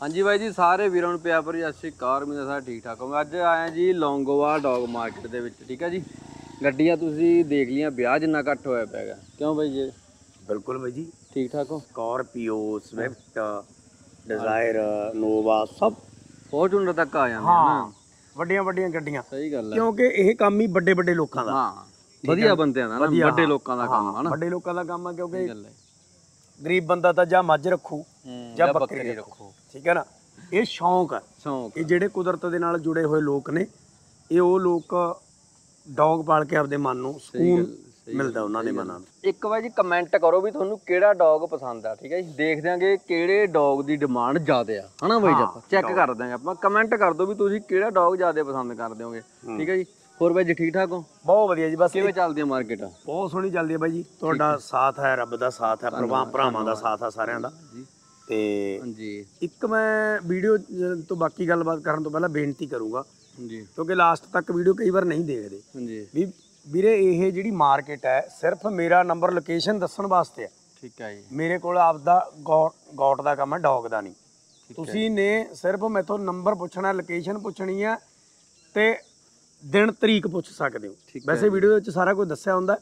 ਹਾਂਜੀ ਬਾਈ ਜੀ ਸਾਰੇ ਵੀਰਾਂ ਨੂੰ ਪਿਆ ਪਰ ਸਤਿ ਸ਼੍ਰੀ ਅਕਾਲ। ਮੈਂ ਸਾਰੇ ਠੀਕ ਠਾਕ ਹਾਂ ਅੱਜ ਆਇਆ ਜੀ ਲੌਂਗੋਵਾ ਡੌਗ ਮਾਰਕੀਟ ਦੇ ਵਿੱਚ ਠੀਕ ਹੈ ਜੀ। ਗੱਡੀਆਂ ਤੁਸੀਂ ਦੇਖ ਲੀਆਂ ਵਿਆਹ ਜਿੰਨਾ ਇਕੱਠ ਹੋਇਆ ਪਿਆ ਹੈਗਾ। ਕਿਉਂ ਬਾਈ ਜੀ? ਬਿਲਕੁਲ ਬਾਈ ਜੀ। ਠੀਕ ਠਾਕ ਹੋ? ਸਕਾਰਪੀਓ ਸਵਿਫਟ ਡਿਜ਼ਾਇਰ ਨੋਵਾ ਸਭ। ਫੋਰਚੂਨਰ ਤੱਕ ਆ ਜਾਂਦੇ ਹਾਂ। ਹਾਂ ਵੱਡੀਆਂ ਵੱਡੀਆਂ ਗੱਡੀਆਂ। ਸਹੀ ਗੱਲ ਹੈ। ਕਿਉਂਕਿ ਇਹ ਕੰਮ ਹੀ ਵੱਡੇ ਵੱਡੇ ਲੋਕਾਂ ਦਾ। ਹਾਂ। ਵਧੀਆ ਬੰਦਿਆਂ ਦਾ ਨਾ ਵੱਡੇ ਲੋਕਾਂ ਦਾ ਕੰਮ ਹੈ ਨਾ। ਵੱਡੇ ਲੋਕਾਂ ਦਾ ਕੰਮ ਆ ਕਿਉਂਕਿ ਹੈ। ਗਰੀਬ ਬੰਦਾ ਤਾਂ ਜਾਂ ਮੱਝ ਰੱਖੂ ਜਾਂ ਬੱਕਰੀ ਰੱਖੂ। ਠੀਕ ਹੈ ਨਾ? ਇਹ ਸ਼ੌਂਕ ਹੈ ਸ਼ੌਂਕ ਇਹ ਜਿਹੜੇ ਕੁਦਰਤ ਦੇ ਨਾਲ ਜੁੜੇ ਹੋਏ ਲੋਕ ਨੇ ਇਹ ਉਹ ਲੋਕ ਡੌਗ ਪਾਲ ਕੇ ਆਪਦੇ ਮਨ ਨੂੰ ਸਕੂਨ ਮਿਲਦਾ ਉਹਨਾਂ ਦੇ ਮਨਾਂ ਨੂੰ। ਇੱਕ ਵਾਰ ਜੀ ਕਮੈਂਟ ਕਰੋ ਵੀ ਤੁਹਾਨੂੰ ਕਿਹੜਾ ਡੌਗ ਪਸੰਦ ਆ ਠੀਕ ਹੈ ਜੀ? ਦੇਖ ਦਿਆਂਗੇ ਕਿਹੜੇ ਡੌਗ ਦੀ ਡਿਮਾਂਡ ਜ਼ਿਆਦਾ ਆ। ਹਨਾ ਬਾਈ ਜੀ ਆਪਾਂ? ਚੈੱਕ ਕਰ ਦਿਆਂਗੇ ਆਪਾਂ। ਕਮੈਂਟ ਕਰ ਦਿਓ ਵੀ ਤੁਸੀਂ ਕਿਹੜਾ ਡੌਗ ਜ਼ਿਆਦਾ ਪਸੰਦ ਕਰਦੇ ਹੋਗੇ ਠੀਕ ਹੈ ਜੀ? ਹੋਰ ਬਾਈ ਜੀ ਠੀਕ ਠਾਕ ਹੋ? ਬਹੁਤ ਵਧੀਆ ਜੀ ਬਸ ਕਿਵੇਂ ਚੱਲਦੀ ਹੈ ਮਾਰਕੀਟ ਬਹੁਤ ਸੋਹਣੀ ਚੱਲਦੀ ਹੈ ਬਾਈ ਜੀ ਤੁਹਾਡਾ ਸਾਥ ਹੈ ਰੱਬ ਦਾ ਸਾਥ ਹੈ ਭਰਾਵਾਂ ਭਰਾਵਾਂ ਦਾ ਸਾਥ ਹੈ ਸਾਰਿਆਂ ਦਾ। ਜੀ ਤੇ ਹਾਂਜੀ। ਇੱਕ ਮੈਂ ਵੀਡੀਓ ਤੋਂ ਬਾਕੀ ਗੱਲਬਾਤ ਕਰਨ ਤੋਂ ਪਹਿਲਾਂ ਬੇਨਤੀ ਕਰੂੰਗਾ ਹਾਂਜੀ। ਕਿਉਂਕਿ ਲਾਸਟ ਤੱਕ ਵੀਡੀਓ ਕਈ ਵਾਰ ਨਹੀਂ ਦੇਖਦੇ। ਹਾਂਜੀ। ਵੀ ਵੀਰੇ ਇਹ ਜਿਹੜੀ ਮਾਰਕੀਟ ਹੈ ਸਿਰਫ ਮੇਰਾ ਨੰਬਰ ਲੋਕੇਸ਼ਨ ਦੱਸਣ ਵਾਸਤੇ ਹੈ। ਠੀਕ ਹੈ ਜੀ। ਮੇਰੇ ਕੋਲ ਆਪਦਾ ਗੌਟ ਦਾ ਕੰਮ ਹੈ ਡੌਗ ਦਾ ਨਹੀਂ। ਤੁਸੀਂ ਨੇ ਸਿਰਫ ਮੈਥੋਂ ਨੰਬਰ ਪੁੱਛਣਾ ਲੋਕੇਸ਼ਨ ਪੁੱਛਣੀ ਹੈ ਤੇ ਦਿਨ ਤਰੀਕ ਪੁੱਛ ਸਕਦੇ ਹੋ। ਵੈਸੇ ਵੀਡੀਓ ਵਿੱਚ ਸਾਰਾ ਕੁਝ ਦੱਸਿਆ ਹੁੰਦਾ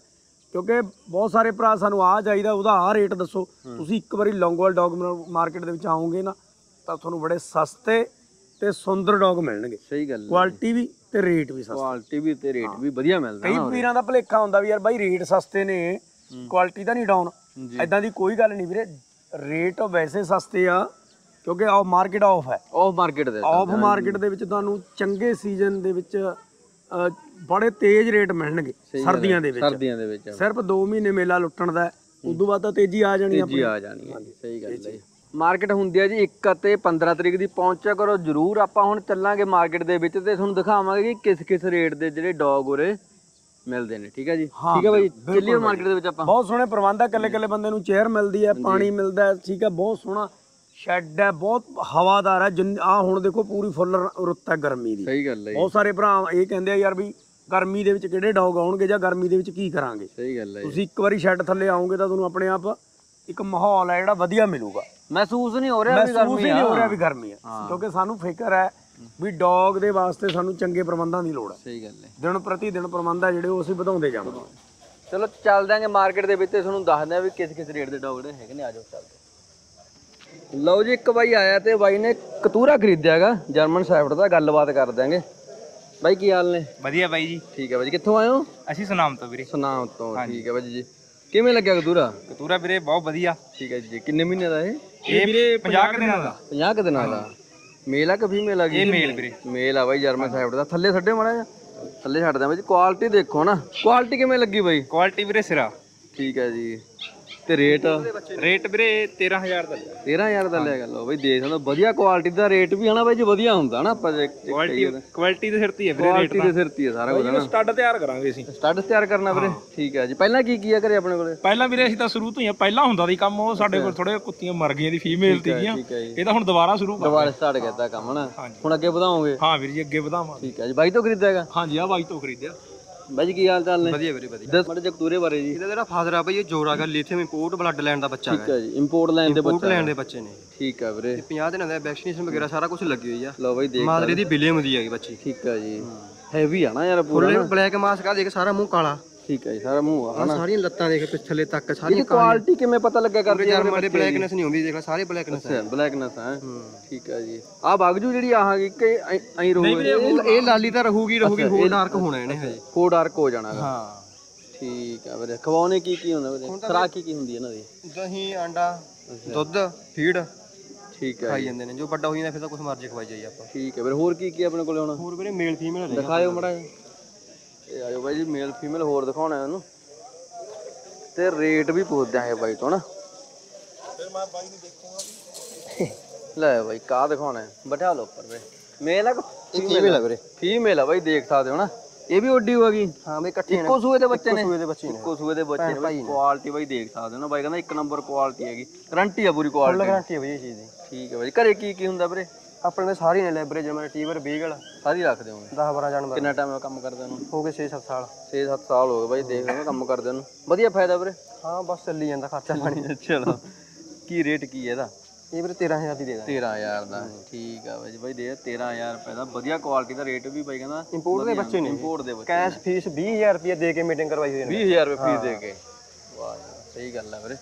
ਕਿਉਂਕਿ ਬਹੁਤ ਸਾਰੇ ਭਰਾ ਸਾਨੂੰ ਆ ਚਾਹੀਦਾ ਉਹਦਾ ਆ ਰੇਟ ਦੱਸੋ। ਤੁਸੀਂ ਇੱਕ ਵਾਰੀ ਲੌਂਗੋਵਾਲ ਡੌਗ ਮਾਰਕੀਟ ਦੇ ਵਿੱਚ ਆਓਗੇ ਨਾ ਤਾਂ ਤੁਹਾਨੂੰ ਬੜੇ ਸਸਤੇ ਤੇ ਸੁੰਦਰ ਡੌਗ ਮਿਲਣਗੇ। ਸਹੀ ਗੱਲ ਹੈ ਕੁਆਲਿਟੀ ਵੀ ਤੇ ਰੇਟ ਵੀ ਸਸਤਾ। ਕੁਆਲਿਟੀ ਵੀ ਤੇ ਰੇਟ ਵੀ ਵਧੀਆ ਮਿਲਦਾ ਕਈ ਵੀਰਾਂ ਦਾ ਭਲੇਖਾ ਹੁੰਦਾ ਵੀ ਯਾਰ ਬਾਈ ਰੇਟ ਸਸਤੇ ਨੇ ਕੁਆਲਿਟੀ ਤਾਂ ਨਹੀਂ ਡਾਊਨ ਐਦਾਂ ਦੀ ਕੋਈ ਗੱਲ ਨਹੀਂ ਵੀਰੇ ਰੇਟ ਵੈਸੇ ਸਸਤੇ ਆ ਕਿਉਂਕਿ ਆਫ ਮਾਰਕੀਟ ਆਫ ਹੈ। ਆਫ ਮਾਰਕੀਟ ਦੇ ਆਫ ਮਾਰਕੀਟ ਦੇ ਵਿੱਚ ਤੁਹਾਨੂੰ ਚੰਗੇ ਸੀਜ਼ਨ ਦੇ ਵਿੱਚ ਬੜੇ ਤੇਜ਼ ਰੇਟ ਮਿਲਣਗੇ ਸਰਦੀਆਂ ਦੇ ਵਿੱਚ। ਸਰਦੀਆਂ ਦੇ ਵਿੱਚ। ਸਿਰਫ 2 ਮਹੀਨੇ ਮੇਲਾ ਲੁੱਟਣ ਦਾ। ਉਦੋਂ ਬਾਅਦ ਤਾਂ ਤੇਜ਼ੀ ਆ ਜਾਣੀ ਜੀ ਆ ਜਾਣੀ ਹੈ। ਸਹੀ ਗੱਲ ਹੈ ਮਾਰਕੀਟ ਹੁੰਦੀ ਹੈ ਜੀ 1 ਅਤੇ 15 ਤਰੀਕ ਦੀ ਪਹੁੰਚਿਆ ਕਰੋ। ਜਰੂਰ ਆਪਾਂ ਹੁਣ ਚੱਲਾਂਗੇ ਮਾਰਕੀਟ ਦੇ ਵਿੱਚ ਤੇ ਤੁਹਾਨੂੰ ਦਿਖਾਵਾਂਗੇ ਕਿ ਕਿਸ ਕਿਸ ਰੇਟ ਦੇ ਜਿਹੜੇ ਡੌਗ ਉਰੇ ਮਿਲਦੇ ਨੇ। ਠੀਕ ਹੈ ਜੀ? ਠੀਕ ਹੈ ਬਾਈ ਚੱਲੀਏ ਮਾਰਕੀਟ ਦੇ ਵਿੱਚ ਆਪਾਂ। ਬਹੁਤ ਸੋਹਣੇ ਪ੍ਰਬੰਧ ਆ। ਕੱਲੇ ਕੱਲੇ ਬੰਦੇ ਨੂੰ ਚੇਅਰ ਮਿਲਦੀ ਹੈ ਪਾਣੀ ਮਿਲਦਾ ਠੀਕ ਹੈ ਬਹੁਤ ਸੋਹਣਾ ਸ਼ੈੱਡ ਹੈ ਬਹੁਤ ਹਵਾਦਾਰ ਹੈ ਜਿੰਨ ਆ ਹੁਣ ਦੇਖੋ ਪੂਰੀ ਫੁੱਲ ਰੁੱਤ ਹੈ ਗਰਮੀ ਦੀ। ਸਹੀ ਗੱਲ ਹੈ ਬਹੁਤ ਸਾਰੇ ਭਰਾ ਇਹ ਕਹਿੰਦੇ ਆ ਯਾਰ ਵੀ ਗਰਮੀ ਦੇ ਵਿੱਚ ਕਿਹੜੇ ਡੌਗ ਆਉਣਗੇ ਜਾਂ ਗਰਮੀ ਦੇ ਵਿੱਚ ਕੀ ਕਰਾਂਗੇ? ਸਹੀ ਗੱਲ ਹੈ। ਤੁਸੀਂ ਇੱਕ ਵਾਰੀ ਸ਼ੈੱਡ ਥੱਲੇ ਆਓਗੇ ਤਾਂ ਤੁਹਾਨੂੰ ਆਪਣੇ ਆਪ ਇੱਕ ਮਾਹੌਲ ਹੈ ਜਿਹੜਾ ਵਧੀਆ ਮਿਲੂਗਾ। ਮਹਿਸੂਸ ਨਹੀਂ ਹੋ ਰਿਹਾ ਵੀ ਮਹਿਸੂਸ ਹੀ ਗਰਮੀ ਨਹੀਂ ਹੋ ਆ ਰਿਹਾ ਵੀ ਗਰਮੀ ਹੈ। ਕਿਉਂਕਿ ਸਾਨੂੰ ਫਿਕਰ ਹੈ ਵੀ ਡੌਗ ਦੇ ਵਾਸਤੇ ਸਾਨੂੰ ਚੰਗੇ ਪ੍ਰਬੰਧਾਂ ਦੀ ਲੋੜ ਹੈ। ਸਹੀ ਗੱਲ ਹੈ। ਦਿਨ ਪ੍ਰਤੀ ਦਿਨ ਪ੍ਰਬੰਧ ਹੈ ਜਿਹੜੇ ਉਹ ਅਸੀਂ ਵਧਾਉਂਦੇ ਜਾਵਾਂਗੇ। ਚਲੋ ਚੱਲਦੇ ਆਂਗੇ ਮਾਰਕੀਟ ਦੇ ਵਿੱਚ ਤੇ ਤੁਹਾਨੂੰ ਦੱਸਦੇ ਆ ਵੀ ਕਿਸ ਕਿਸ ਰੇਟ ਦੇ ਡੌਗ ਜਿਹੜੇ ਹੈਗੇ ਨੇ ਆਜੋ ਚੱਲਦੇ। ਲਓ ਜੀ ਇੱਕ ਬਾਈ ਆਇਆ ਤੇ ਬਾਈ ਨੇ ਕਤੂਰਾ ਖਰੀਦਿਆ ਹੈਗਾ। ਜਰਮਨ ਸ਼ੈਫਰਡ ਦਾ ਗੱਲਬਾਤ ਕਰ ਦਿਆਂਗੇ। ਬਾਈ ਕੀ ਹਾਲ ਨੇ? ਵਧੀਆ ਬਾਈ ਜੀ। ਠੀਕ ਹੈ ਬਾਈ ਜੀ ਕਿੱਥੋਂ ਆਏ ਹੋ? ਅਸੀਂ ਸੁਨਾਮ ਤੋਂ ਵੀਰੇ। ਸੁਨਾਮ ਤੋਂ ਠੀਕ ਹੈ ਬਾਈ ਜੀ। ਕਿਵੇਂ ਲੱਗਿਆ ਕਤੂਰਾ? ਕਤੂਰਾ ਵੀਰੇ ਬਹੁਤ ਵਧੀਆ। ਠੀਕ ਹੈ ਜੀ ਕਿੰਨੇ ਮਹੀਨੇ ਦਾ ਇਹ? ਇਹ ਵੀਰੇ 50 ਕੁ ਦਿਨਾਂ ਦਾ। 50 ਕੁ ਦਿਨਾਂ ਦਾ। ਮੇਲ ਆ ਕਿ ਫੀਮੇਲ ਆ ਗਈ? ਇਹ ਮੇਲ ਵੀਰੇ। ਮੇਲ ਆ ਬਾਈ ਜਰਮਨ ਸ਼ੈਫਰਡ ਦਾ। ਥੱਲੇ ਛੱਡੇ ਮਾੜਾ ਜਿਹਾ। ਥੱਲੇ ਛੱਡਦੇ ਆ ਬਾਈ ਜੀ ਕੁਆਲਿਟੀ ਦੇਖੋ ਨਾ। ਕੁਆਲਿਟੀ ਕਿਵੇਂ ਲੱਗੀ ਬਾਈ? ਕੁਆਲਿਟੀ ਵੀਰੇ ਸਿਰਾ। ਠੀਕ ਹੈ ਜੀ। ਤੇ ਰੇਟ ਰੇਟ ਵੀਰੇ 13000 ਦਾ। 13000 ਦਾ ਲੈ ਲਓ ਬਈ ਦੇਖ ਸਕਦੇ ਹੋ ਵਧੀਆ ਕੁਆਲਿਟੀ ਦਾ ਰੇਟ ਵੀ ਹਨਾ ਬਾਈ ਜੀ ਵਧੀਆ ਹੁੰਦਾ ਨਾ ਆਪਾਂ ਜੇ ਕੁਆਲਿਟੀ ਕੁਆਲਿਟੀ ਦੇ ਸਿਰ ਤੇ ਹੀ ਵੀਰੇ ਕੁਆਲਿਟੀ ਦੇ ਸਿਰ ਤੇ ਹੀ ਸਾਰਾ ਕੁਝ ਨਾ ਸਟੱਡ ਤਿਆਰ ਕਰਾਂਗੇ ਅਸੀਂ। ਸਟੱਡ ਤਿਆਰ ਕਰਨਾ ਵੀਰੇ ਠੀਕ ਹੈ ਜੀ। ਪਹਿਲਾਂ ਕੀ ਕੀ ਆ ਘਰੇ ਆਪਣੇ ਕੋਲੇ? ਪਹਿਲਾਂ ਵੀਰੇ ਅਸੀਂ ਤਾਂ ਸ਼ੁਰੂ ਤੋਂ ਹੀ ਆ ਪਹਿਲਾਂ ਹੁੰਦਾ ਸੀ ਕੰਮ ਉਹ ਸਾਡੇ ਕੋਲ ਥੋੜੇ ਕੁੱਤੀਆਂ ਮਰ ਗਈਆਂ ਦੀ ਫੀਮੇਲ ਸੀਗੀਆਂ। ਇਹ ਤਾਂ ਹੁਣ ਦੁਬਾਰਾ ਸ਼ੁਰੂ ਕਰ ਦੁਬਾਰਾ ਸਟਾਰਟ ਕੀਤਾ ਕੰਮ ਹਨਾ? ਹੁਣ ਅੱਗੇ ਵਧਾਓਗੇ? ਹਾਂ ਵੀਰ ਜੀ ਅੱਗੇ ਵਧਾਵਾਂਗੇ। ਠੀਕ ਹੈ ਜੀ। ਬਾਈ ਤੋਂ ਖਰੀਦਿਆ ਹੈਗਾ? ਹਾਂਜੀ ਆ ਬਾਈ ਤੋਂ ਖਰੀਦਿਆ। ਬਾਈ ਜੀ ਕੀ ਹਾਲ ਚਾਲ ਨੇ? ਵਧੀਆ ਵੀਰੇ ਵਧੀਆ। ਦੱਸ ਮਾੜੇ ਜਗਤੂਰੇ ਬਾਰੇ ਜੀ। ਇਹਦਾ ਜਿਹੜਾ ਫਾਦਰ ਆ ਬਈ ਇਹ ਜੋਰਾ ਗਾ ਲਿਥੀਅਮ ਇੰਪੋਰਟ ਬਲੱਡ ਲੈਣ ਦਾ ਬੱਚਾ ਠੀਕ ਹੈ ਜੀ ਇੰਪੋਰਟ ਲਾਈਨ ਦੇ ਇੰਪੋਰਟ ਬੱਚੇ ਲੈਣ ਦੇ ਬੱਚੇ ਨੇ। ਠੀਕ ਹੈ ਵੀਰੇ। 50 ਦਿਨਾਂ ਦਾ ਵੈਕਸੀਨੇਸ਼ਨ ਵਗੈਰਾ ਸਾਰਾ ਕੁਝ ਲੱਗੀ ਹੋਈ ਆ। ਲਓ ਬਾਈ ਦੇਖ ਮਾਦਰੇ ਦੀ ਬਿਲੀਅਮ ਦੀ ਹੈਗੀ ਬੱਚੀ। ਠੀਕ ਹੈ ਜੀ। ਹੈਵੀ ਆ ਨਾ ਯਾਰ ਪੂਰਾ ਫੁੱਲੇ ਬਲੈਕ ਮਾਸਕ ਆ ਦੇਖ ਸਾਰਾ ਮੂੰਹ ਕਾਲਾ। ਠੀਕ ਹੈ ਜੀ ਸਾਰਾ ਮੂੰਹ ਆ ਆ ਸਾਰੀਆਂ ਲੱਤਾਂ ਦੇਖ ਪਿਛਲੇ ਤੱਕ ਇਹਦੀ ਸਾਰੀਆਂ ਕੁਆਲਿਟੀ ਕਿਵੇਂ ਪਤਾ ਲੱਗਿਆ ਕਰਦੀ ਜਰਮਨ ਬਲੈਕਨੈਸ ਨਹੀਂ ਆਉਂਦੀ ਦੇਖ ਲੈ ਸਾਰੇ ਬਲੈਕਨੈਸ ਅੱਛਾ ਬਲੈਕਨੈਸ ਹੈ? ਠੀਕ ਹੈ ਜੀ। ਆ ਬਾਗਜੂ ਜਿਹੜੀ ਆਹ ਕਿ ਐਂ ਰਹੂਗੀ ਇਹ ਲਾਲੀ ਤਾਂ ਰਹੂਗੀ ਰਹੂਗੀ ਹੋਰ ਡਾਰਕ ਹੋਣਾ ਇਹਨੇ ਹਜੇ। ਫੋਰ ਡਾਰਕ ਹੋ ਜਾਣਾ ਹਾਂ। ਠੀਕ ਹੈ ਵੀਰੇ ਖਵਾਉਣੇ ਕੀ ਕੀ ਹੁੰਦਾ ਵੀਰੇ? ਖਰਾਕ ਕੀ ਕੀ ਹੁੰਦੀ ਹੈ ਇਹਨਾਂ ਦੀ? ਦਹੀਂ ਆਂਡਾ ਦੁੱਧ ਫੀਡ ਠੀਕ ਹੈ ਖਾਈ ਜਾਂਦੇ ਨੇ। ਜੋ ਵੱਡਾ ਹੋ ਜਾਂਦਾ ਫਿਰ ਤਾਂ ਕੁਝ ਮਰਜ਼ੀ ਖਵਾਈ ਜਾਈ ਆਪਾਂ। ਠੀਕ ਹੈ ਵੀਰੇ ਹੋਰ ਕੀ ਕੀ ਆਪਣੇ ਕੋਲੇ ਹੁਣ? ਹੋਰ ਵੀਰੇ ਮੇਲ ਫੀਮੇਲ ਦਿਖਾਇਓ ਮੜਾ ਇਹ ਆਇਓ ਬਾਈ ਜੀ ਮੇਲ ਫੀਮੇਲ ਹੋਰ ਦਿਖਾਉਣਾ ਇਹਨੂੰ ਤੇ ਰੇਟ ਵੀ ਪੁੱਛ ਦਿਆਂਗੇ ਬਾਈ ਤੋਂ ਨਾ। ਫਿਰ ਮੈਂ ਬਾਈ ਨੂੰ ਦੇਖੂਗਾ ਲੈ ਬਾਈ ਕਾ ਦਿਖਾਉਣਾ ਹੈ? ਬਿਠਾ ਲਓ ਉੱਪਰ ਵੇ ਮੇਲ ਆ ਫੀਮੇਲ ਆ? ਵੀਰੇ। ਫੀਮੇਲ ਆ ਬਾਈ ਦੇਖ ਸਕਦੇ ਹੋ ਨਾ। ਇਹ ਵੀ ਓਡੀ ਹੋ ਗਈ। ਹਾਂ ਬਈ ਇਕੱਠੇ ਇੱਕੋ ਸੂਏ ਦੇ ਬੱਚੇ ਨੇ। ਸੂਏ ਦੇ ਬੱਚੇ ਨੇ। ਇੱਕੋ ਸੂਏ ਦੇ ਬੱਚੇ ਨੇ ਬਾਈ ਕੁਆਲਿਟੀ ਬਾਈ ਦੇਖ ਸਕਦੇ ਹੋ ਨਾ। ਬਾਈ ਕਹਿੰਦਾ ਇੱਕ ਨੰਬਰ ਕੁਆਲਿਟੀ ਹੈਗੀ। ਗਰੰਟੀ ਆ ਪੂਰੀ ਕੁਆਲਿਟੀ ਗਾਰੰਟੀ ਹੈ ਬਈ ਇਹ ਚੀਜ਼ ਦੀ। ਠੀਕ ਹੈ ਬਾਈ ਘਰੇ ਕੀ ਕੀ ਹੁੰਦਾ ਵੀਰੇ? ਆਪਣੇ ਦੇ ਸਾਰੀ ਨੇ ਲਾਇਬ੍ਰੇਰੀ ਜਿਵੇਂ ਟੀਵਰ ਬੀਗਲ ਸਾਰੀ ਰੱਖਦੇ ਹੋਗੇ 10 12 ਜਾਨਵਰ। ਕਿੰਨਾ ਟਾਈਮ ਕੰਮ ਕਰਦੇ ਨੂੰ ਹੋ ਗਏ 6-7 ਸਾਲ। 6-7 ਸਾਲ ਹੋ ਗਏ ਬਾਈ ਦੇਖ ਲਓ ਕੰਮ ਕਰਦੇ ਨੂੰ। ਵਧੀਆ ਫਾਇਦਾ ਵੀਰੇ? ਹਾਂ ਬਸ ਚੱਲੀ ਜਾਂਦਾ ਖਰਚਾ ਪਾਣੀ। ਚਲੋ। ਕੀ ਰੇਟ ਕੀ ਹੈ ਇਹਦਾ? ਇਹ ਵੀਰੇ 13000 ਦੀ ਦੇ ਦਾਂਗੇ। 13000 ਦਾ। ਠੀਕ ਆ ਬਾਈ ਬਾਈ ਦੇ 13000 ਰੁਪਏ ਦਾ। ਵਧੀਆ ਕੁਆਲਿਟੀ ਦਾ ਰੇਟ ਵੀ ਬਾਈ ਕਹਿੰਦਾ। ਇੰਪੋਰਟ ਦੇ ਬੱਚੇ ਨੇ। ਇੰਪੋਰਟ ਦੇ ਬੱਚੇ ਕੈਸ਼ ਫੀਸ 20000 ਰੁਪਏ ਦੇ ਕੇ ਮੀਟਿੰਗ ਕਰਵਾਈ ਹੋਈ ਨੇ 20000 ਰੁਪਏ ਫੀਸ ਦੇ ਕੇ। ਵਾਹ ਸਹੀ ਗੱਲ ਹੈ ਵੀਰੇ।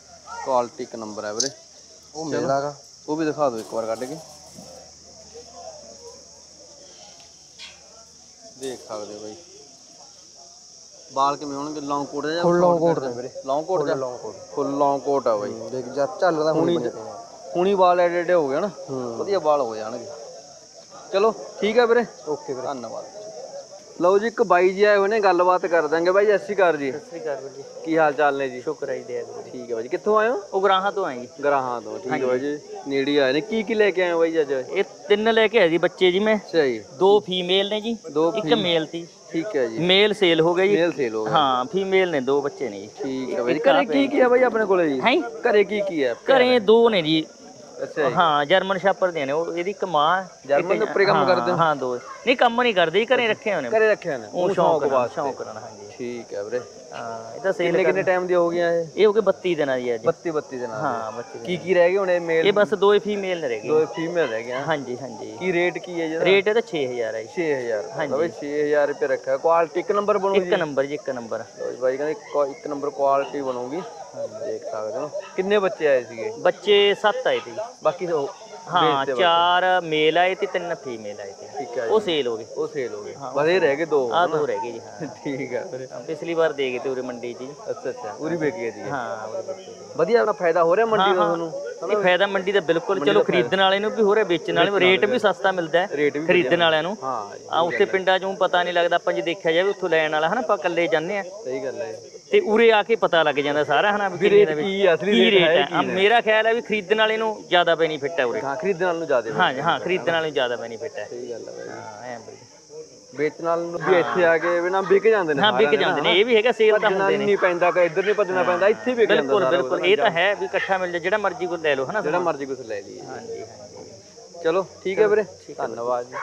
ਕੁਆਲਿਟੀ ਇੱਕ ਨੰਬਰ ਹੈ ਵੀਰੇ। ਉਹ ਮੇਲਾਗਾ ਉਹ ਵੀ ਦਿਖਾ ਦਿਓ ਇੱਕ ਵਾਰ ਕੱਢ ਕੇ। ਦੇਖ ਸਕਦੇ ਹੋ ਬਾਈ। ਬਾਲ ਕਿਵੇਂ ਹੋਣਗੇ? ਲੌਂਗ ਕੋਟ ਜਾਂ ਫੁੱਲ ਲੌਂਗ ਕੋਟ ਦੇ? ਵੀਰੇ। ਲੌਂਗ ਕੋਟ ਜਾਂ ਲੌਂਗ ਕੋਟ ਫੁੱਲ ਲੌਂਗ ਕੋਟ ਆ ਬਾਈ। ਦੇਖ ਜਾ ਚੱਲਦਾ ਹੁਣੀ ਹੁਣੀ ਵਾਲ ਐਡੇ ਐਡੇ ਹੋ ਗਏ ਨਾ ਵਧੀਆ ਵਾਲ ਹੋ ਜਾਣਗੇ। ਚਲੋ ਠੀਕ ਹੈ ਵੀਰੇ। ਓਕੇ ਵੀਰੇ। ਧੰਨਵਾਦ। ਲਓ ਜੀ ਇੱਕ ਬਾਈ ਜੀ ਆਏ ਹੋਏ ਨੇ ਗੱਲਬਾਤ ਕਰ ਦਾਂਗੇ ਬਾਈ ਸਤਿ ਸ਼੍ਰੀ ਅਕਾਲ ਜੀ। ਸ੍ਰੀ ਅਕਾਲ ਵੀਰ ਜੀ। ਕੀ ਹਾਲ ਚਾਲ ਨੇ ਜੀ? ਸ਼ੁਕਰ ਹੈ ਦੇ ਠੀਕ ਹੈ ਬਾਈ ਜੀ ਕਿੱਥੋਂ ਆਏ ਹੋ? ਉਹ ਗਰਾਹਾਂ ਤੋਂ ਆਏ ਜੀ। ਗਰਾਹਾਂ ਤੋਂ ਠੀਕ ਹੈ ਬਾਈ ਜੀ ਨੇੜੇ ਆਏ ਨੇ। ਕੀ ਕੀ ਲੈ ਕੇ ਆਏ ਹੋ ਬਾਈ ਜੀ ਅੱਜ? ਇਹ ਤਿੰਨ ਲੈ ਕੇ ਆਏ ਜੀ ਬੱਚੇ ਜੀ ਮੈਂ। ਅੱਛਾ ਜੀ। ਦੋ ਫੀਮੇਲ ਨੇ ਜੀ ਇੱਕ ਮੇਲ ਤੀ ਠੀਕ ਹੈ ਜੀ। ਮੇਲ ਸੇਲ ਹੋ ਗਿਆ ਜੀ। ਮੇਲ ਸੇਲ ਹੋ ਗਿਆ ਹਾਂ ਫੀਮੇਲ ਨੇ ਦੋ ਬੱਚੇ ਨੇ ਜੀ। ਠੀਕ ਹੈ ਬਾਈ ਜੀ ਘਰੇ ਕੀ ਕੀ ਹੈ ਬਾਈ ਆਪਣੇ ਕੋਲੇ ਜੀ? ਹੈਂ? ਘਰੇ ਕੀ ਕੀ ਹੈ ਘਰੇ ਦੋ ਨੇ ਜੀ ਅੱਛਾ ਹਾਂ ਜਰਮਨ ਸ਼ਾਪਰ ਦੇ ਨੇ ਉਹ ਇਹਦੀ ਇੱਕ ਮਾਂ ਜਰਮਨ ਦੇ ਉੱਪਰ ਹੀ ਕੰਮ ਹਾਂ, ਕਰਦੇ ਹੋ ਹਾਂ ਦੋ। ਨਹੀਂ ਕੰਮ ਨਹੀਂ ਕਰਦੇ ਜੀ ਘਰੇ ਰੱਖੇ ਨੇ। ਘਰੇ ਰੱਖਿਆ ਨੇ। ਉਹ ਸ਼ੌਂਕ ਵਾਸਤੇ। ਸ਼ੌਂਕ ਕਰਨ ਹਾਂਜੀ। ਠੀਕ ਹੈ ਵੀਰੇ। ਹਾਂ ਇਹ ਤਾਂ ਸੇਲ ਕਿੰਨੇ ਕਿੰਨੇ ਟਾਈਮ ਦੀ ਹੋ ਗਈਆਂ ਇਹ? ਇਹ ਹੋ ਗਏ 32 ਦਿਨਾਂ ਜੀ ਅੱਜ। 32 32 ਦੇ। ਨਾਲ ਹਾਂ ਬੱਚੇ ਦੇ। ਕੀ ਕੀ ਰਹਿ ਗਏ ਹੁਣ ਇਹ ਮੇਲ ਇਹ ਬਸ ਦੋ ਹੀ ਫੀਮੇਲ ਰਹਿ ਗਏ। ਦੋ ਫੀਮੇਲ ਰਹਿ ਗਈਆਂ ਹਾਂਜੀ ਹਾਂਜੀ। ਕੀ ਰੇਟ ਕੀ ਹੈ ਜਿਹਦਾ ਰੇਟ ਇਹਦਾ 6000 ਹੈ ਜੀ। 6000 ਹਾਂਜੀ। ਬਾਈ 6000 ਰੁਪਏ ਰੱਖਿਆ। ਕੁਆਲਿਟੀ ਇੱਕ ਨੰਬਰ ਬਣੂ ਇੱਕ ਨੰਬਰ ਜੀ ਇੱਕ ਨੰਬਰ ਲਓ ਜੀ ਬਾਈ ਕਹਿੰਦੇ ਇੱਕ- ਨੰਬਰ ਕੁਆਲਿਟੀ ਬਣੂਗੀ। ਦੇਖ ਸਕਦੇ ਹੋ। ਕਿੰਨੇ ਬੱਚੇ ਆਏ ਸੀਗੇ? ਬੱਚੇ 7 ਆਏ ਜੀ ਬਾਕੀ ਹਾਂ ਚਾਰ ਮੇਲ ਆਏ ਤੇ ਤਿੰਨ ਫੀਮੇਲ ਆਏ ਤੇ ਹੈ ਉਹ ਸੇਲ ਹੋ ਗਏ ਉਹ ਸੇਲ ਹੋ ਗਏ। ਬਸ ਇਹ ਰਹਿ ਗਏ ਦੋ ਆ ਦੋ ਰਹਿ ਗਏ ਜੀ ਹਾਂ। ਠੀਕ ਹੈ ਵੀਰੇ ਪਿਛਲੀ ਵਾਰ ਦੇ ਗਏ ਤੇ ਉਰੇ ਮੰਡੀ 'ਚ ਜੀ। ਅੱਛਾ ਅੱਛਾ ਪੂਰੀ ਵਿਕ ਗਈ ਸੀ ਹਾਂ ਜੀ। ਵਧੀਆ ਆਪਣਾ ਫਾਇਦਾ ਹੋ ਰਿਹਾ ਮੰਡੀ ਦਾ ਤੁਹਾਨੂੰ? ਇਹ ਫਾਇਦਾ ਮੰਡੀ ਦਾ ਬਿਲਕੁਲ ਚਲੋ ਖਰੀਦਣ ਵਾਲੇ ਨੂੰ ਵੀ ਹੋ ਰਿਹਾ ਵੇਚਣ ਵਾਲੇ ਨੂੰ ਰੇਟ ਵੀ ਸਸਤਾ ਮਿਲਦਾ ਹੈ ਖਰੀਦਣ ਵਾਲਿਆਂ ਨੂੰ। ਹਾਂ ਜੀ, ਆ ਉੱਥੇ ਪਿੰਡਾਂ 'ਚੋਂ ਪਤਾ ਨਹੀਂ ਲੱਗਦਾ ਆਪਾਂ ਜੇ ਦੇਖਿਆ ਜਾਵੇ ਉੱਥੋਂ ਲੈਣ ਵਾਲਾ ਹਨਾ ਆਪਾਂ ਇਕੱਲੇ ਜਾਂਦੇ ਆ ਸਹੀ ਗੱਲ ਹੈ। ਤੇ ਉਰੇ ਆ ਕੇ ਪਤਾ ਲੱਗ ਜਾਂਦਾ ਸਾਰਾ ਹਨਾ ਵੀ ਕਿੰਨੇ ਦਾ ਵੀ ਕੀ ਅਸਲੀ ਕੀ ਰੇਟ ਹੈ ਆ, ਮੇਰਾ ਖਿਆਲ ਹੈ ਵੀ ਖਰੀਦਣ ਵਾਲੇ ਨੂੰ ਜ਼ਿਆਦਾ ਬੈਨੀਫਿਟ ਹੈ ਉਰੇ। ਹਾਂ ਖਰੀਦਣ ਵਾਲ ਨੂੰ ਜ਼ਿਆਦਾ ਹਾਂ ਹਾਂ। ਖਰੀਦਣ ਵਾਲੇ ਨੂੰ ਜ਼ਿਆਦਾ ਬੈਨੀਫਿਟ ਹੈ। ਸਹੀ ਗੱਲ ਹੈ ਬਾਈ। ਹਾਂ ਐਂ ਬਈ। ਵੇਚਣ ਵਾਲ ਨੂੰ ਵੀ ਇੱਥੇ ਆ ਕੇ ਵੀ ਨਾ ਵਿਕ ਜਾਂਦੇ ਨੇ ਹਾਂ ਵਿਕ ਜਾਂਦੇ ਨੇ ਇਹ ਵੀ ਹੈਗਾ ਸੇਲ ਤਾਂ ਹੁੰਦੇ ਨੇ। ਨਹੀਂ ਪੈਂਦਾ ਕਿ ਇੱਧਰ ਨਹੀਂ ਭੱਜਣਾ ਪੈਂਦਾ ਇੱਥੇ ਵਿਕ ਜਾਂਦਾ ਬਿਲਕੁਲ ਬਿਲਕੁਲ। ਇਹ ਤਾਂ ਹੈ ਵੀ ਇਕੱਠਾ ਮਿਲ ਜਾ ਜਿਹੜਾ ਮਰਜ਼ੀ ਕੋਈ ਲੈ ਲਓ ਹਨਾ ਜਿਹੜਾ ਮਰਜ਼ੀ ਕੁਝ ਲੈ ਲਈਏ। ਹਾਂਜੀ ਚਲੋ ਠੀਕ ਹੈ ਵੀਰੇ। ਧੰਨਵਾਦ ਜੀ।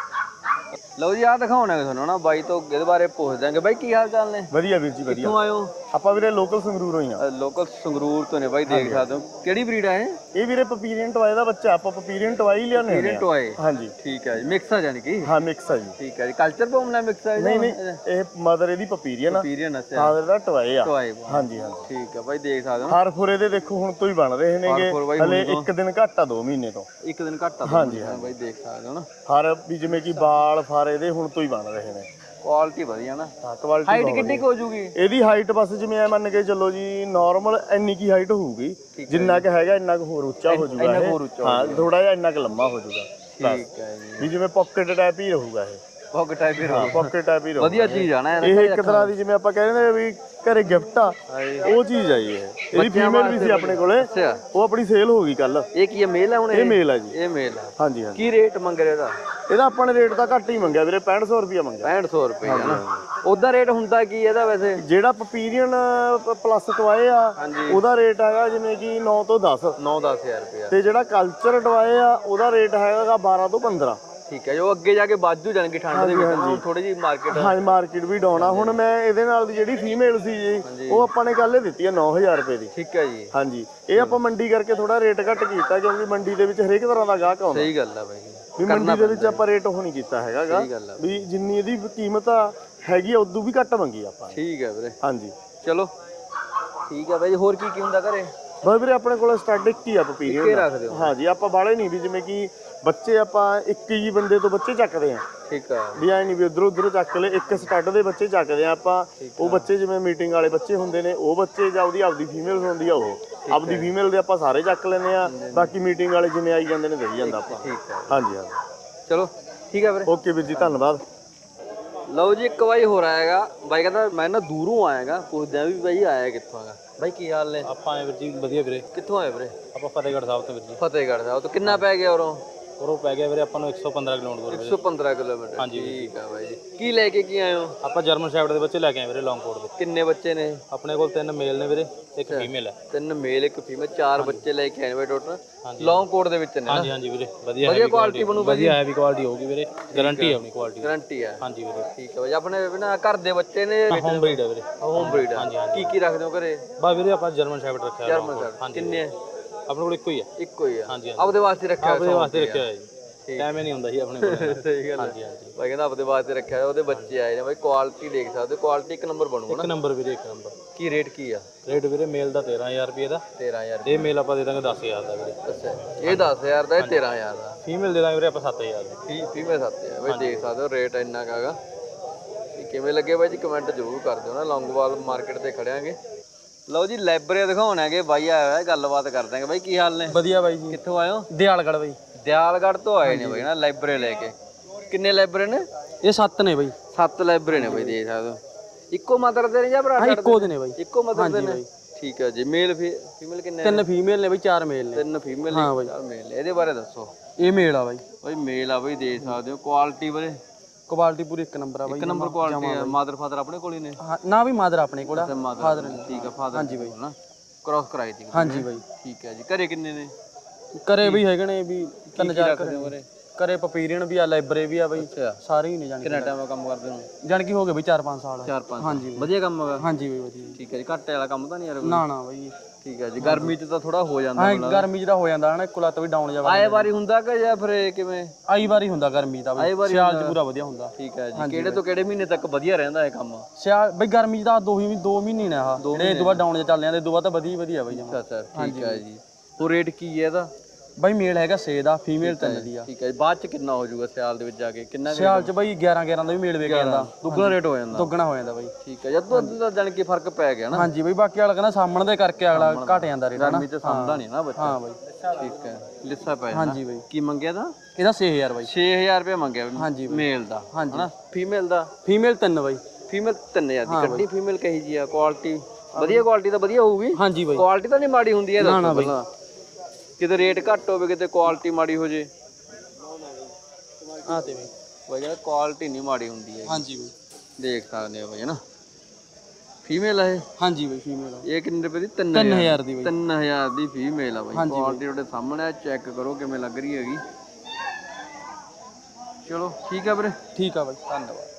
ਲਓ ਜੀ ਆਹ ਦਿਖਾਉਣਾ ਹੈ ਤੁਹਾਨੂੰ ਨਾ ਬਾਈ ਤੋਂ ਇਹਦੇ ਬਾਰੇ ਪੁੱਛ ਦਾਂਗੇ ਬਾਈ ਕੀ ਹਾਲ ਚਾਲ ਨੇ? ਵਧੀਆ ਵੀਰ ਜੀ ਵਧੀਆ। ਕਿੱਥੋਂ ਹੋ? ਆਪਾਂ ਵੀਰੇ ਲੋਕਲ ਸੰਗਰੂਰ ਹੋਈ ਆ ਲੋਕਲ ਸੰਗਰੂਰ ਤੋਂ ਨੇ ਬਾਈ ਦੇਖ ਸਕਦੇ ਹੋ। ਕਿਹੜੀ ਬਰੀਡ ਹੈ ਇਹ? ਵੀਰੇ ਪਪੀਰੀਅਨ ਟਵਾਈ ਦਾ ਬੱਚਾ ਆਪਾਂ ਪਪੀਰੀਅਨ ਟਵਾਈ ਲਿਆਉਂਦੇ ਪੀਰੀਅਨ ਹਾਂ ਟੋਏ? ਹਾਂਜੀ। ਠੀਕ ਹੈ ਜੀ ਮਿਕਸ ਆ ਜਾਨੀ ਕਿ? ਹਾਂ ਮਿਕਸ ਆ ਜੀ। ਠੀਕ ਹੈ ਜੀ ਕਲਚਰ ਬੋਮ ਨਾਲ ਮਿਕਸ ਆ ਨਹੀਂ ਨਹੀਂ ਇਹ ਮਦਰ ਇਹਦੀ ਪਪੀਰੀਅਨ ਆ। ਪੀਰੀਅਨ ਅੱਛਾ। ਫਾਦਰ ਦਾ ਟਵਾਈ ਆ। ਟੋਏ ਹਾਂਜੀ ਹਾਂਜੀ। ਠੀਕ ਹੈ ਬਾਈ ਦੇਖ ਸਕਦੇ ਹੋ। ਹਾਰ ਫੁਰੇ ਦੇ ਦੇਖੋ ਹੁਣ ਤੋਂ ਹੀ ਬਣ ਰਹੇ ਨੇਗੇ। ਹਲੇ ਇੱਕ ਦਿਨ ਘੱਟ ਆ 2 ਮਹੀਨੇ ਤੋਂ। ਇੱਕ ਦਿਨ ਘੱਟ ਆ ਹਾਂਜੀ, ਹਾਂ ਬਾਈ ਦੇਖ ਸਕਦੇ ਹੋ ਨਾ। ਹਾਰ ਵੀ ਜਿਵੇਂ ਕਿ ਬਾਲ ਫਾਰੇ ਦੇ ਹੁਣ ਤੋਂ ਹੀ ਬਣ ਰਹੇ ਨੇ। ਕੁਆਲਿਟੀ ਵਧੀਆ ਨਾ। ਹਾਂ ਕੁਆਲਿਟੀ ਹਾਈਟ ਕਿੰਨੀ ਕੁ ਹੋ ਜੂਗੀ ਇਹਦੀ ਹਾਈਟ ਬਸ ਜਿਵੇਂ ਐ ਮੰਨ ਕੇ ਚੱਲੋ ਜੀ ਨਾਰਮਲ ਇੰਨੀ ਕੀ ਹਾਈਟ ਹੋਊਗੀ ਜਿੰਨਾ ਕਿ ਹੈਗਾ ਇੰਨਾ ਕੁ ਹੋਰ ਉੱਚਾ ਹੋ ਜਾਊਗਾ ਇੰਨਾ ਹੋਰ ਉੱਚਾ ਹਾਂ ਥੋੜਾ ਜਿਹਾ ਇੰਨਾ ਕੁ ਲੰਮਾ ਹੋ ਜਾਊਗਾ ਠੀਕ ਹੈ ਜੀ। ਵੀ ਜਿਵੇਂ ਪਾਕਟ ਟਾਈਪ ਹੀ ਰਹੂਗਾ ਇਹ। ਪੌਕ ਟਾਈਪ ਹੀ ਰਹੂ ਪਾਕਟ ਟਾਈਪ ਹੀ ਰਹੂਗਾ। ਵਧੀਆ ਚੀਜ਼ ਆ ਨਾ ਇਹ ਇੱਕ ਤਰ੍ਹਾਂ ਦੀ ਜਿਵੇਂ ਆਪਾਂ ਕਹਿੰਦੇ ਨੇ ਵੀ ਘਰੇ ਗਿਫਟ ਆ ਉਹ ਚੀਜ਼ ਆ ਇਹ। ਇਹਦੀ ਫੀਮੇਲ ਵੀ ਸੀ ਆਪਣੇ ਕੋਲੇ। ਉਹ ਆਪਣੀ ਸੇਲ ਹੋ ਗਈ ਕੱਲ ਇਹ ਕੀ ਹੈ ਮੇਲ ਹੈ ਹੁਣ ਇਹ ਮੇਲ ਆ ਜੀ। ਇਹ ਮੇਲ ਹੈ ਹਾਂਜੀ ਹਾਂਜੀ। ਕੀ ਰੇਟ ਮੰਗ ਰਿਹਾ ਇਹਦਾ? ਇਹਦਾ ਆਪਾਂ ਨੇ ਰੇਟ ਤਾਂ ਘੱਟ ਹੀ ਮੰਗਿਆ ਵੀਰੇ 6500 ਰੁਪਇਆ ਮੰਗਿਆ। 6500 ਰੁਪਏ ਹੈ ਨਾ। ਉਹਦਾ ਰੇਟ ਹੁੰਦਾ ਕੀ ਇਹਦਾ ਵੈਸੇ? ਜਿਹੜਾ ਪਪੀਰੀਅਨ ਪਲੱਸ ਟਵਾਏ ਆ ਉਹਦਾ ਰੇਟ ਹੈਗਾ ਜਿਵੇਂ ਕਿ 9 ਤੋਂ 10 9-10000 ਰੁਪਏ ਤੇ ਜਿਹੜਾ ਕਲਚਰ ਟਵਾਏ ਆ ਉਹਦਾ ਰੇਟ ਹੈਗਾ 12 ਤੋਂ 15 ਠੀਕ ਹੈ ਜੋ ਅੱਗੇ ਜਾ ਕੇ ਬਾਜੂ ਜਾਣਗੇ ਠੰਡ ਦੇ ਵਿੱਚ ਥੋੜੀ ਜਿਹੀ ਮਾਰਕੀਟ ਹਾਂ ਮਾਰਕੀਟ ਵੀ ਡਾਉਨ ਆ ਹੁਣ ਮੈਂ ਇਹਦੇ ਨਾਲ ਦੀ ਜਿਹੜੀ ਫੀਮੇਲ ਸੀ ਜੀ ਉਹ ਆਪਾਂ ਨੇ ਕੱਲ ਦਿੱਤੀ ਆ 9000 ਰੁਪਏ ਦੀ। ਠੀਕ ਹੈ ਜੀ। ਹਾਂਜੀ ਇਹ ਆਪਾਂ ਮੰਡੀ ਕਰਕੇ ਥੋੜਾ ਰੇਟ ਘੱਟ ਕੀਤਾ ਕਿਉਂਕਿ ਮੰਡੀ ਦੇ ਵਿੱਚ ਹਰੇਕ ਤਰ੍ਹਾਂ ਦਾ ਗਾਹਕ ਆਉਂਦਾ। ਸਹੀ ਗੱਲ ਆ ਬਾਈ ਵੀ ਮੰਡੀ ਦੇ ਵਿੱਚ ਆਪਾਂ ਰੇਟ ਉਹ ਨਹੀਂ ਕੀਤਾ ਹੈਗਾਗਾ ਵੀ ਜਿੰਨੀ ਇਹਦੀ ਕੀਮਤ ਆ ਹੈਗੀ ਆ ਉਦੋਂ ਵੀ ਘੱਟ ਮੰਗੀ ਆਪਾਂ। ਠੀਕ ਹੈ ਵੀਰੇ। ਹਾਂਜੀ। ਚਲੋ। ਠੀਕ ਹੈ ਬਾਈ ਹੋਰ ਕੀ ਕੀ ਹੁੰਦਾ ਘਰੇ? ਬਸ ਵੀਰੇ ਆਪਣੇ ਕੋਲ ਸਟੱਡ ਇੱਕ ਹੀ ਆ ਇੱਕੇ ਪਪੀਰੀਅਨ ਰੱਖਦੇ ਹੋ। ਹਾਂਜੀ ਆਪਾਂ ਬਾਲੇ ਨਹੀਂ ਵੀ ਜਿਵੇਂ ਕਿ ਬੱਚੇ ਆਪਾਂ ਇੱਕ ਹੀ ਬੰਦੇ ਤੋਂ ਬੱਚੇ ਚੱਕਦੇ ਆ। ਠੀਕ ਆ। ਵੀ ਐ ਨਹੀਂ ਵੀ ਉਧਰੋਂ ਉਧਰੋਂ ਚੱਕ ਲਏ ਇੱਕ ਸਟੱਡ ਦੇ ਬੱਚੇ ਚੱਕਦੇ ਆ ਆਪਾਂ। ਉਹ ਬੱਚੇ ਜਿਵੇਂ ਮੀਟਿੰਗ ਵਾਲੇ ਬੱਚੇ ਹੁੰਦੇ ਨੇ ਉਹ ਬੱਚੇ ਜਾਂ ਉਹਦੀ ਆਪਦੀ ਫੀਮੇਲ ਹੁੰਦੀ ਆ ਉਹ। ਆਪਦੀ ਫੀਮੇਲ ਦੇ ਆਪਾਂ ਸਾਰੇ ਚੱਕ ਲੈਂਦੇ ਆ। ਬਾਕੀ ਮੀਟਿੰਗ ਵਾਲੇ ਜਿਵੇਂ ਆਈ ਜਾਂਦੇ ਨੇ ਦੇਈ ਜਾਂਦਾ ਆਪਾਂ। ਹੈ ਹਾਂਜੀ ਹਾਂਜੀ। ਚਲੋ ਠੀਕ ਹੈ ਵੀਰੇ। ਓਕੇ ਵੀਰ ਜੀ ਧੰਨਵਾਦ। ਲਓ ਜੀ ਇੱਕ ਵਾਰੀ ਹੋਰ ਆਏਗਾ। ਬਾਈ ਕਹਿੰਦਾ ਮੈਂ ਨਾ ਦੂਰੋਂ ਆਇਆਗਾ ਪੁੱਛਦੇ ਆ ਵੀ ਬਾਈ ਆਇਆ ਕਿੱਥੋਂ ਹੈਗਾ। ਬਾਈ ਕੀ ਹਾਲ ਨੇ? ਆਪਾਂ ਆਏ ਵੀਰ ਜੀ ਵਧੀਆ ਵੀਰੇ। ਕਿੱਥੋਂ ਆਏ ਵੀਰੇ? ਆਪਾਂ ਫਤਿਹਗੜ੍ਹ ਸਾਹਿਬ ਤੋਂ ਵੀਰ ਜੀ। ਫਤਿਹਗੜ੍ਹ ਸਾਹਿਬ ਤੋਂ। ਕਿੰਨਾ ਪੈ ਗਿਆ ਉਰੋਂ? ਉਰੋਂ ਪੈ ਗਿਆ ਵੀਰੇ ਆਪਾਂ ਨੂੰ 115 ਕਿਲੋਮੀਟਰ ਦੂਰ 115 ਕਿਲੋਮੀਟਰ ਹਾਂਜੀ ਠੀਕ ਆ ਬਾਈ ਜੀ। ਕੀ ਲੈ ਕੇ ਕੀ ਆਏ ਹੋ? ਆਪਾਂ ਜਰਮਨ ਸ਼ੈਫਰਡ ਦੇ ਬੱਚੇ ਲੈ ਕੇ ਆਏ ਵੀਰੇ ਲੌਂਗਕੋਟ ਦੇ। ਕਿੰਨੇ ਬੱਚੇ ਨੇ? ਆਪਣੇ ਕੋਲ ਤਿੰਨ ਮੇਲ ਨੇ ਵੀਰੇ ਇੱਕ ਫੀਮੇਲ ਹੈ ਤਿੰਨ ਮੇਲ ਇੱਕ ਫੀਮੇਲ ਚਾਰ ਬੱਚੇ ਲੈ ਕੇ ਆਏ ਨੇ ਟੋਟਲ ਲੌਂਗ ਕੋਟ ਦੇ ਵਿੱਚ ਨੇ ਹਾਂਜੀ ਹਾਂਜੀ ਵੀਰੇ ਵਧੀਆ ਵਧੀਆ ਕੁਆਲਿਟੀ ਬਣੂ ਵਧੀਆ ਹੈਵੀ ਕੁਆਲਿਟੀ ਹੋਊਗੀ ਵੀਰੇ ਗਾਰੰਟੀ ਹੈ ਆਪਣੀ ਕੁਆਲਿਟੀ ਗਾਰੰਟੀ ਹੈ ਹਾਂਜੀ ਵੀਰੇ। ਠੀਕ ਹੈ ਬਾਈ ਆਪਣੇ ਨਾ ਘਰ ਦੇ ਬੱਚੇ ਨੇ? ਹੋਮ ਬਰੀਡ ਹੈ ਵੀਰੇ। ਹੋਮ ਬਰੀਡ ਕੀ ਕੀ ਰੱਖਦੇ ਹੋ ਘਰੇ? ਬਾ ਵੀਰੇ ਆਪਾਂ ਜਰਮਨ ਸ਼ੈਫਰਡ ਰੱਖਿਆ ਜਰਮਨ ਸਰ ਕਿੰਨੇ? ਆਪਣੇ ਕੋਲ ਇੱਕੋ ਹੀ ਆ। ਇੱਕੋ ਹੀ ਆ। ਹਾਂਜੀ, ਹਾਂਜੀ। ਆਪਦੇ ਵਾਸਤੇ ਰੱਖਿਆ ਹੋਇਆ ਆਪਦੇ ਵਾਸਤੇ। ਰੱਖਿਆ ਹੋਇਆ ਜੀ। ਟਾਈਮ ਹੀ ਨਹੀਂ ਹੁੰਦਾ ਜੀ ਆਪਣੇ ਕੋਲ। ਸਹੀ ਗੱਲ ਹਾਂਜੀ ਹੈ ਹਾਂਜੀ। ਬਾਈ ਕਹਿੰਦਾ ਆਪਦੇ ਵਾਸਤੇ ਰੱਖਿਆ ਹੋਇਆ ਉਹਦੇ ਬੱਚੇ ਆਏ ਨੇ ਬਾਈ ਕੁਆਲਿਟੀ ਦੇਖ ਸਕਦੇ ਕੁਆਲਿਟੀ ਇੱਕ ਨੰਬਰ ਬਣੂਗਾ ਇੱਕ ਨੰਬਰ ਵੀਰੇ ਇੱਕ ਨੰਬਰ ਕੀ ਰੇਟ ਕੀ ਆ? ਰੇਟ ਵੀਰੇ ਮੇਲ ਦਾ 13000 ਰੁਪਏ ਦਾ। 13000 ਇਹ ਮੇਲ ਆਪਾਂ ਦੇ ਦਾਂਗੇ 10000 ਦਾ ਵੀਰੇ। ਅੱਛਾ ਇਹ 10000 ਦਾ ਇਹ 13000 ਦਾ। ਫੀਮੇਲ ਦੇ ਦਾਂਗੇ ਵੀਰੇ ਆਪਾਂ 7000 ਦੀ। ਫੀ ਫੀਮੇਲ ਸਾਤੇ ਆ ਬਾਈ ਦੇਖ ਸਕਦੇ ਹੋ ਰੇਟ ਇੰਨਾ ਕਾਗਾ ਕਿਵੇਂ ਲੱਗੇ ਬਾਈ ਜੀ ਕਮੈਂਟ ਜ਼ਰੂਰ ਕਰ ਦਿਓ ਨਾ। ਲੌਂਗੋਵਾਲ ਮਾਰਕੀਟ ਤੇ ਖੜਿਆਂਗੇ। ਲਓ ਜੀ ਲਾਇਬ੍ਰੇਰੀ ਦਿਖਾਉਣਾਗੇ ਬਾਈ ਆਇਆ ਹੋਇਆ ਗੱਲਬਾਤ ਕਰ ਦਾਂਗੇ ਬਾਈ ਕੀ ਹਾਲ ਨੇ? ਵਧੀਆ ਬਾਈ ਜੀ। ਕਿੱਥੋਂ ਹੋ? ਦਿਆਲਗੜ ਬਾਈ। ਦਿਆਲਗੜ੍ਹ ਤੋਂ ਆਏ ਨੇ ਬਾਈ ਨਾ ਲਾਇਬ੍ਰੇਰੀ ਲੈ ਕੇ। ਕਿੰਨੇ ਲਾਇਬ੍ਰੇਰੀ ਨੇ? ਇਹ ਸੱਤ ਨੇ ਬਾਈ। ਸੱਤ ਲਾਇਬ੍ਰੇਰੀ ਨੇ ਬਾਈ ਦੇਖ ਸਕਦੇ ਹੋ। ਇੱਕੋ ਮਦਰ ਦੇ ਨੇ ਜਾਂ ਭਰਾ ਇੱਕੋ ਦੇ ਨੇ ਬਾਈ। ਇੱਕੋ ਮਦਰ ਦੇ ਨੇ? ਠੀਕ ਹੈ ਜੀ ਮੇਲ ਫੀਮੇਲ ਕਿੰਨੇ ਤਿੰਨ ਫੀਮੇਲ ਨੇ ਬਾਈ ਚਾਰ ਮੇਲ ਨੇ। ਤਿੰਨ ਫੀਮੇਲ ਨੇ ਚਾਰ ਮੇਲ ਇਹਦੇ ਬਾਰੇ ਦੱਸੋ। ਇਹ ਮੇਲ ਆ ਬਾਈ। ਬਾਈ ਮੇਲ ਆ ਬਾਈ ਦੇਖ ਸਕਦੇ ਹੋ। ਕੁਆਲਿਟੀ ਬਾਰੇ। ਕੁਆਲਿਟੀ ਪੂਰੀ ਇੱਕ ਨੰਬਰ ਆ ਬਾਈ ਇੱਕ ਨੰਬਰ ਕੁਆਲਿਟੀ ਆ ਮਦਰ ਫਾਦਰ ਆਪਣੇ ਕੋਲ ਹੀ ਨੇ? ਹਾਂ, ਨਾ ਵੀ ਮਾਦਰ ਆਪਣੇ ਕੋਲ ਆ ਫਾਦਰ ਠੀਕ ਆ ਫਾਦਰ ਹਾਂਜੀ ਬਾਈ। ਨਾ? ਕ੍ਰਾਸ ਕਰਾਈ ਦੀ ਹਾਂਜੀ ਬਾਈ। ਠੀਕ ਹੈ ਜੀ। ਘਰੇ ਕਿੰਨੇ ਨੇ? ਕਰੇ ਵੀ ਹੈਗੇ ਨੇ ਵੀ ਤਿੰਨ ਚਾਰ ਹੋ ਘਰੇ। ਕਰੇ ਪਪੀਰੀਅਨ ਵੀ ਆ ਲਾਇਬ੍ਰੇ ਵੀ ਆ ਬਾਈ। ਅੱਛਾ। ਸਾਰੇ ਹੀ ਨੇ ਜਾਣੀ ਕਿੰਨਾ ਟਾਈਮ ਕੰਮ ਕਰਦੇ ਹੋ ਜਾਣ ਕੀ ਹੋ ਗਏ ਬਈ 4-5 ਸਾਲ। 4-5 ਹਾਂਜੀ ਵਧੀਆ ਕੰਮ ਹੈਗਾ? ਹਾਂਜੀ ਬਈ ਵਧੀਆ। ਠੀਕ ਹੈ ਜੀ ਘੱਟੇ ਵਾਲਾ ਕੰਮ ਤਾਂ ਨਹੀਂ ਯਾਰ? ਨਾ ਨਾ ਬਾਈ। ਠੀਕ ਹੈ ਜੀ ਗਰਮੀ 'ਚ ਤਾਂ ਥੋੜਾ ਹੋ ਜਾਂਦਾ ਹਾਂ ਗਰਮੀ ਜਿਹੜਾ ਹੋ ਜਾਂਦਾ ਹਨਾ ਕੁਲਾ ਤੋਂ ਵੀ ਡਾਊਨ ਜਾ ਆਏ ਵਾਰੀ ਹੁੰਦਾ ਕਿ ਜਾਂ ਫਿਰ ਕਿਵੇਂ? ਆਈ ਵਾਰੀ ਹੁੰਦਾ ਗਰਮੀ ਦਾ ਬਈ। ਸਿਆਲ ਚ ਪੂਰਾ ਵਧੀਆ ਹੁੰਦਾ। ਠੀਕ ਹੈ ਜੀ ਕਿਹੜੇ ਤੋਂ ਕਿਹੜੇ ਮਹੀਨੇ ਤੱਕ ਵਧੀਆ ਰਹਿੰਦਾ ਇਹ ਕੰਮ? ਸਿਆਲ ਬਈ ਗਰਮੀ ਚ ਤਾਂ ਦੋ ਹੀ ਦੋ ਮਹੀਨੇ ਨੇ ਆਹ। ਜਿਹੜੇ ਤੋਂ ਬਾਅਦ ਡਾਊਨ ਜਾ ਚੱਲ ਜਾਂਦੇ ਤੋਂ ਬਾਅਦ ਤਾਂ ਵਧੀਆ ਵਧੀਆ ਬਈ। ਅੱਛਾ ਅੱਛਾ ਠੀਕ ਹੈ ਜੀ। ਉਹ ਰੇਟ ਕੀ ਹੈ ਇਹਦਾ? ਬਈ ਮੇਲ ਹੈਗਾ 6 ਦਾ ਫੀਮੇਲ 3 ਦੀ ਆ। ਠੀਕ ਹੈ ਬਾਅਦ 'ਚ ਕਿੰਨਾ ਹੋ ਜਾਊਗਾ ਸਿਆਲ ਦੇ ਵਿੱਚ ਜਾ ਕੇ? ਕਿੰਨਾ ਸਿਆਲ ਚ ਬਈ 11 11 ਦਾ ਵੀ ਮੇਲ ਵੇਚ ਜਾਂਦਾ ਦੁੱਗਣਾ ਰੇਟ ਹੋ ਜਾਂਦਾ। ਦੁੱਗਣਾ ਹੋ ਜਾਂਦਾ ਬਈ। ਠੀਕ ਹੈ ਜਦ ਤੋਂ ਅੱਧ ਦਾ ਜਾਣ ਕੇ ਫ਼ਰਕ ਪੈ ਗਿਆ ਨਾ? ਹਾਂਜੀ ਬਈ ਬਾਕੀ ਵਾਲਾ ਕਹਿੰਦਾ ਸਾਹਮਣ ਦੇ ਕਰਕੇ ਅਗਲਾ ਘਟ ਜਾਂਦਾ ਰੇਟ ਹਨਾ? ਗਰਮੀ 'ਚ ਸਮਝਦਾ ਨਹੀਂ ਨਾ ਬੱਚਾ। ਹਾਂ ਬਈ। ਠੀਕ ਹੈ ਲਿੱਸਾ ਪੈ ਜਾਂਦਾ। ਹਾਂਜੀ ਬਈ। ਕੀ ਮੰਗਿਆ ਤਾਂ? ਇਹਦਾ 6000 ਬਾਈ। 6000 ਰੁਪਏ ਮੰਗਿਆ ਹਾਂਜੀ ਮੇਲ ਦਾ ਹਾਂਜੀ। ਫੀਮੇਲ ਦਾ? ਫੀਮੇਲ 3 ਬਾਈ। ਫੀਮੇਲ 3000 ਦੀ। ਕੱਢੀ ਫੀਮੇਲ ਕਹੀ ਜੀ ਆ ਕੁਆਲਿਟੀ ਵਧੀਆ ਕੁਆਲਿਟੀ ਤਾਂ ਵਧੀਆ ਹੋਊਗੀ। ਹਾਂਜੀ ਬਾਈ। ਕੁਆਲਿਟੀ ਤਾਂ ਨਹੀਂ ਮਾੜੀ ਹੁੰਦੀ ਹੈ ਦੱਸੋ ਪਹਿਲਾਂ। ਕਿਤੇ ਰੇਟ ਘੱਟ ਹੋਵੇ ਕਿਤੇ ਕੁਆਲਿਟੀ ਮਾੜੀ ਹੋ ਜੇ। ਆ ਤੇ ਬਾਈ ਬਾਈ ਜਿਹੜਾ ਕੁਆਲਿਟੀ ਨਹੀਂ ਮਾੜੀ ਹੁੰਦੀ ਹੈ ਹਾਂਜੀ ਬਾਈ। ਦੇਖ ਸਕਦੇ ਹੋ ਬਾਈ ਹਨਾ ਫੀਮੇਲ ਹੈ ਹਾਂਜੀ ਬਾਈ ਫੀਮੇਲ ਇਹ ਕਿੰਨੇ ਰੁਪਏ ਦੀ? 3000 3000 ਦੀ ਬਾਈ। 3000 ਦੀ ਫੀਮੇਲ ਆ ਬਾਈ। ਕੁਆਲਿਟੀ ਤੁਹਾਡੇ ਸਾਹਮਣੇ ਚੈੱਕ ਕਰੋ ਕਿਵੇਂ ਲੱਗ ਰਹੀ ਹੈਗੀ। ਚਲੋ ਠੀਕ ਆ ਵੀਰੇ। ਠੀਕ ਆ ਬਾਈ। ਧੰਨਵਾਦ।